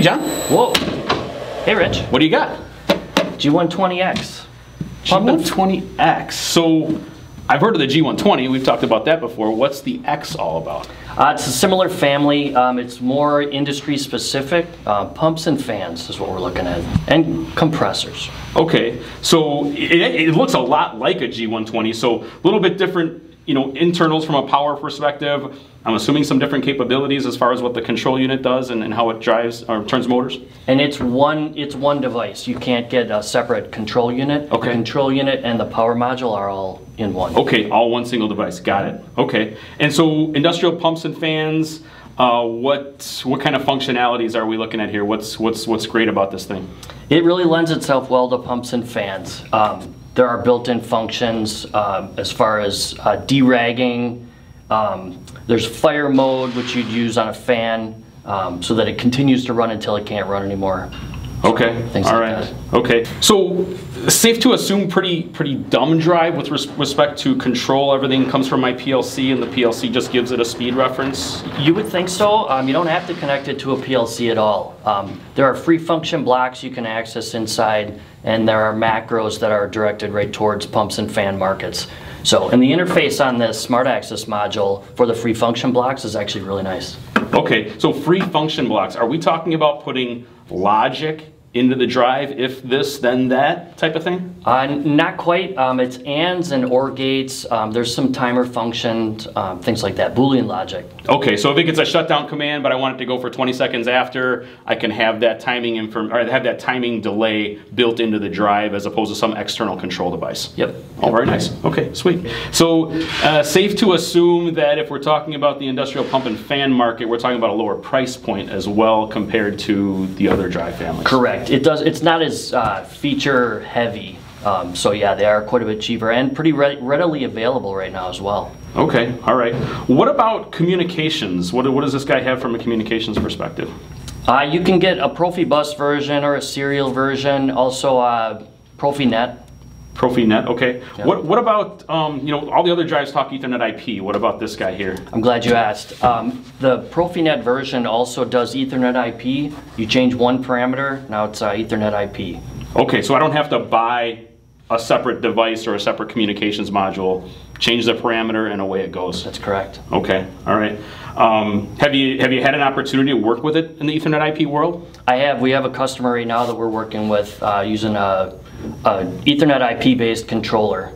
John. Whoa. Hey, Rich. What do you got? G120X. Pumping- G120X. So I've heard of the G120. We've talked about that before. What's the X all about? Uh, it's a similar family. Um, it's more industry specific. Uh, pumps and fans is what we're looking at, and compressors. Okay, so it, it looks a lot like a G120. So a little bit different, you know, internals from a power perspective. I'm assuming some different capabilities as far as what the control unit does and, and how it drives or turns motors. And it's one it's one device. You can't get a separate control unit. Okay. The control unit and the power module are all in one. Okay, all one single device. Got it. Okay, and so industrial pumps and fans. Uh, what what kind of functionalities are we looking at here? What's what's what's great about this thing? It really lends itself well to pumps and fans. Um, there are built-in functions um, as far as uh, deragging. Um, there's fire mode, which you'd use on a fan, um, so that it continues to run until it can't run anymore. Okay. Things All like right. that. Okay. So safe to assume pretty pretty dumb drive with res- respect to control. Everything comes from my PLC, and the PLC just gives it a speed reference. You would think so. Um, you don't have to connect it to a PLC at all. Um, there are free function blocks you can access inside, and there are macros that are directed right towards pumps and fan markets. So, and the interface on this Smart Access module for the free function blocks is actually really nice. Okay. So free function blocks. Are we talking about putting logic into the drive? If this, then that type of thing. Uh, not quite. Um, it's ands and or gates. Um, there's some timer functions, um, things like that. Boolean logic. Okay, so if it gets a shutdown command, but I want it to go for 20 seconds after, I can have that timing inform or have that timing delay built into the drive as opposed to some external control device. Yep. Oh, very nice. Okay, sweet. So, uh, safe to assume that if we're talking about the industrial pump and fan market, we're talking about a lower price point as well compared to the other drive families. Correct. It does. It's not as uh, feature heavy. Um, so yeah, they are quite a bit cheaper and pretty re- readily available right now as well. Okay, all right. What about communications? What, what does this guy have from a communications perspective? Uh, you can get a Profibus version or a serial version. Also, uh, Profinet. Profinet, okay. Yeah. What, what about, um, you know, all the other drives talk Ethernet IP. What about this guy here? I'm glad you asked. Um, the Profinet version also does Ethernet IP. You change one parameter, now it's uh, Ethernet IP. Okay, so I don't have to buy a separate device or a separate communications module, change the parameter, and away it goes. That's correct. Okay, all right. Um, have you have you had an opportunity to work with it in the Ethernet IP world? I have. We have a customer right now that we're working with uh, using a, a Ethernet IP based controller.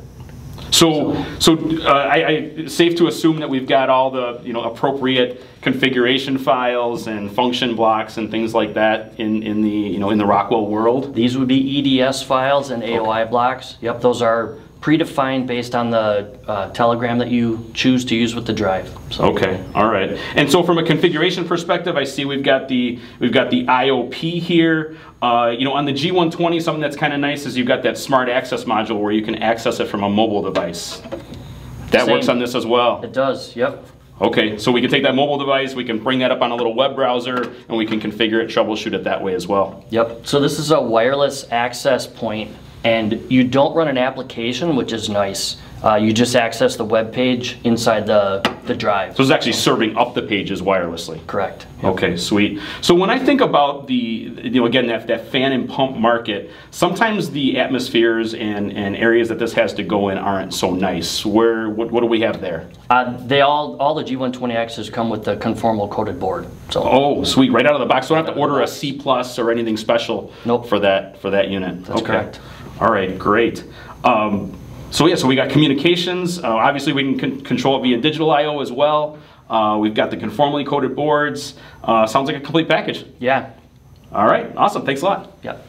So, so uh, I, I safe to assume that we've got all the you know appropriate configuration files and function blocks and things like that in, in the you know in the Rockwell world. These would be EDS files and AOI blocks. Yep, those are predefined based on the uh, telegram that you choose to use with the drive. So Okay, all right. And so from a configuration perspective, I see we've got the we've got the IOP here. Uh, you know, on the G120, something that's kind of nice is you've got that smart access module where you can access it from a mobile device. That Same. works on this as well. it does. Yep. Okay, so we can take that mobile device, we can bring that up on a little web browser, and we can configure it, troubleshoot it that way as well. Yep. So this is a wireless access point, and you don't run an application, which is nice. Uh, you just access the web page inside the the drive. So it's actually serving up the pages wirelessly. Correct. Okay, sweet. So when I think about the, you know, again, that, that fan and pump market, sometimes the atmospheres and, and areas that this has to go in aren't so nice. Where, what, what do we have there? Uh, they all all the G120Xs come with the conformal coated board. So Oh, sweet, right out of the box. So I don't have to order a C plus or anything special Nope. for that, for that unit. That's Okay. correct. All right, great. Um, so yeah, so we got communications. Uh, obviously, we can con- control it via digital I/O as well. Uh, we've got the conformally coated boards. Uh, sounds like a complete package. yeah. All right, awesome. Thanks a lot. Yep.